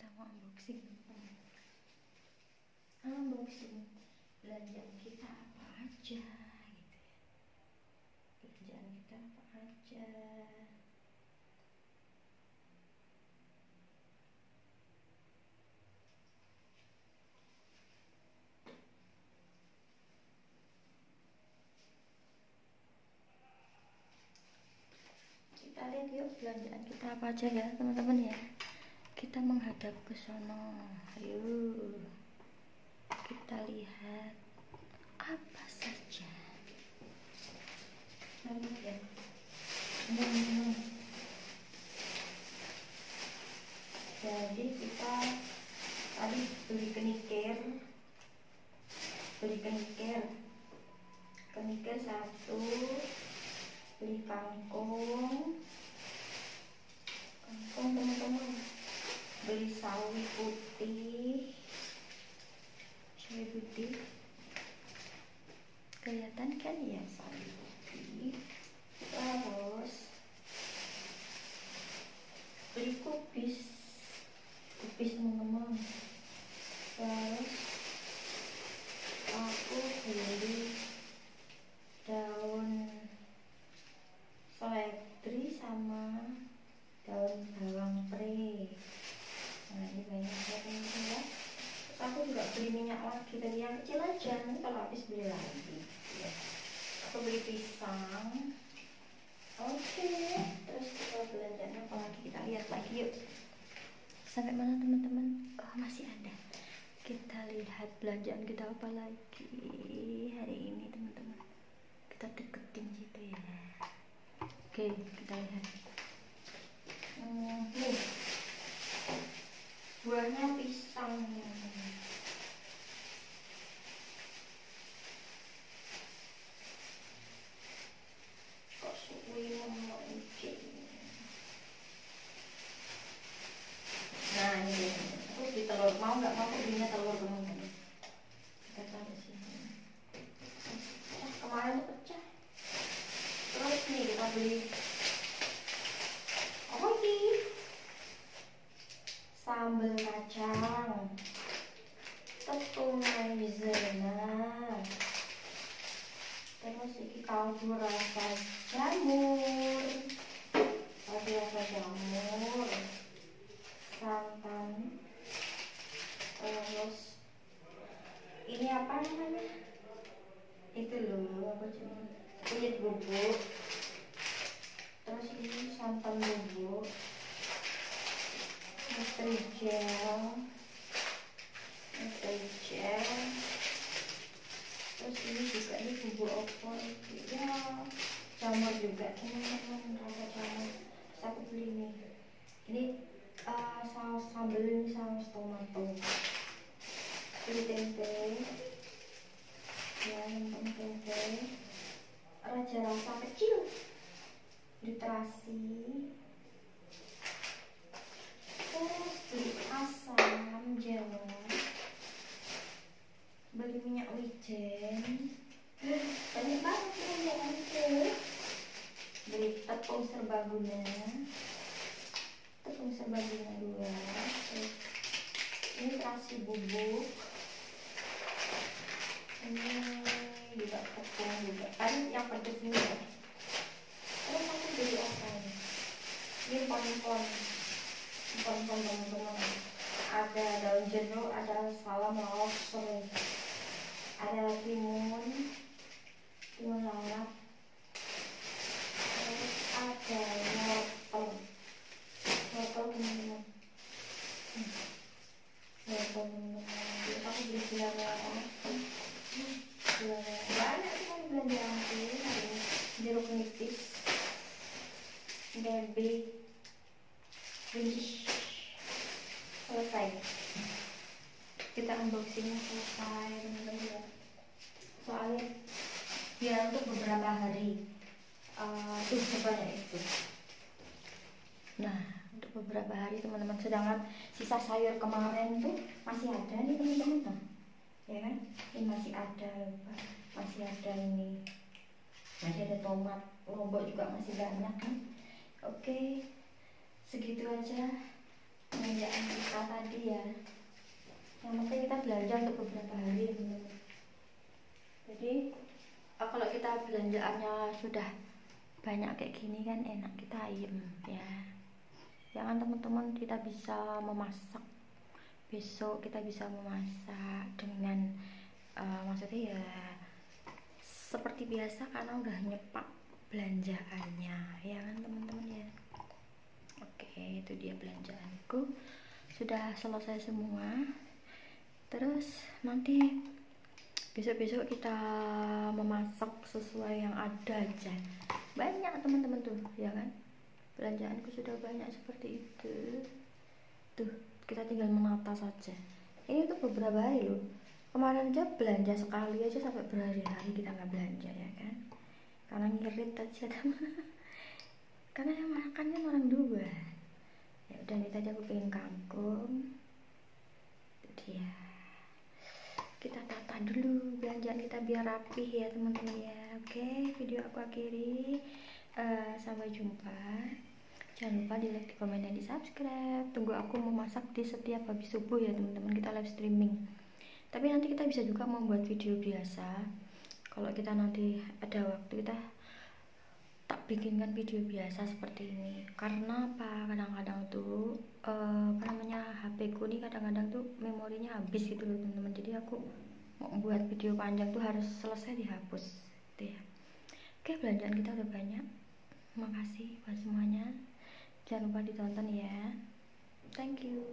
kita mau unboxing unboxing belanjaan kita apa aja gitu ya? Belanjaan kita apa aja? Kita lihat yuk belanjaan kita apa aja ya teman-teman ya kita menghadap ke sono. Ayo kita lihat apa saja. Ya. Teman-teman jadi kita tadi beli kenikir. Beli kenikir. Kenikir satu beli kangkung. Kangkung teman-teman beli sawi putih. Sawi putih. Kelihatan kan ya sawi putih. Terus beli kubis. Kubis teman-teman terus aku beli daun seledri sama daun bawang pre nah ini banyak ya teman-teman aku juga beli minyak lagi tadi yang kecil aja. Nanti kalau habis beli lagi. Ya. aku beli pisang. Oke terus kita belanjanya apa lagi? Kita lihat lagi yuk. Sampai mana teman-teman? Oh masih ada. Kita lihat belanjaan kita apa lagi hari ini teman-teman. Kita deketin situ ya. Oke kita lihat hmm, nih buahnya pisang kok suwi memuncing nah ini aku beli telur mau nggak mau aku belinya telur teman-teman kita taruh sini ah, kemarin tuh pecah terus nih kita beli apa ini sambal kacang tepung maizena terus ini kaldu rasa jamur kaldu rasa jamur santan terus ini apa namanya? Itu loh apa sih kunyit bubuk. Terus ini santan bubuk. Misteri gel misteri gel terus ini bubuk opor ya jamur juga teman-teman rasa jamur terus aku beli ini. Ini uh, saus sambal ini saus tomato. Beli tempe. Ya tempe. Raja rasa kecil. Literasi terus beli asam jawa beli minyak wijen banyak banget ya minyak wijen beli tepung serbaguna tepung serbaguna dua. Ini terasi bubuk. Ini juga tepung juga. Kan yang pedes ini ya? Terus aku beli apa ini ini pon-pon pon-pon teman-teman ada daun jeruk ada salam laos ada timun lalap terus ada wortel wortel teman-teman Hmm. wortel teman-teman Jadi aku beli gula merah banyak sekali belanjaan aku hari ini jeruk nipis baby Wih, selesai kita unboxingnya selesai teman-teman ya soalnya ya untuk beberapa hari uh, tuh sebanyak itu nah untuk beberapa hari teman-teman sedangkan sisa sayur kemarin tuh masih ada nih teman-teman ya kan ini masih ada masih ada ini. Masih ada tomat. Lombok juga masih banyak kan oke. Segitu aja pengerjaan kita tadi ya. Yang penting kita belanja untuk beberapa hari teman-teman jadi oh, kalau kita belanjaannya sudah banyak kayak gini kan enak kita ayam ya. Jangan teman-teman kita bisa memasak besok kita bisa memasak dengan uh, maksudnya ya seperti biasa karena udah nyepak belanjaannya. Ya kan teman-teman ya. Oke itu dia belanjaanku. Sudah selesai semua. Terus nanti besok-besok kita memasak sesuai yang ada aja. Banyak teman-teman tuh. Ya kan? Belanjaanku sudah banyak seperti itu. Tuh kita tinggal menata saja. Ini tuh beberapa hari loh. Kemarin aja belanja sekali aja sampai berhari-hari kita nggak belanja ya kan? Karena ngirit aja karena yang makan kan orang dua. Ya udah nih tadi aku pengen kangkung. Dia. Kita tata dulu belanjaan kita biar rapi ya teman-teman ya. Oke video aku akhiri. Uh, sampai jumpa jangan lupa di like di komen dan di subscribe tunggu aku mau masak di setiap habis subuh ya teman-teman. Kita live streaming. Tapi nanti kita bisa juga membuat video biasa. Kalau kita nanti ada waktu kita tak bikinkan video biasa seperti ini. Karena apa? Kadang-kadang tuh uh, apa namanya HP ku nih kadang-kadang tuh memorinya habis gitu loh teman-teman. Jadi aku mau buat video panjang tuh harus selesai dihapus. Gitu ya. Oke belanjaan kita udah banyak. Makasih buat semuanya jangan lupa ditonton ya. Thank you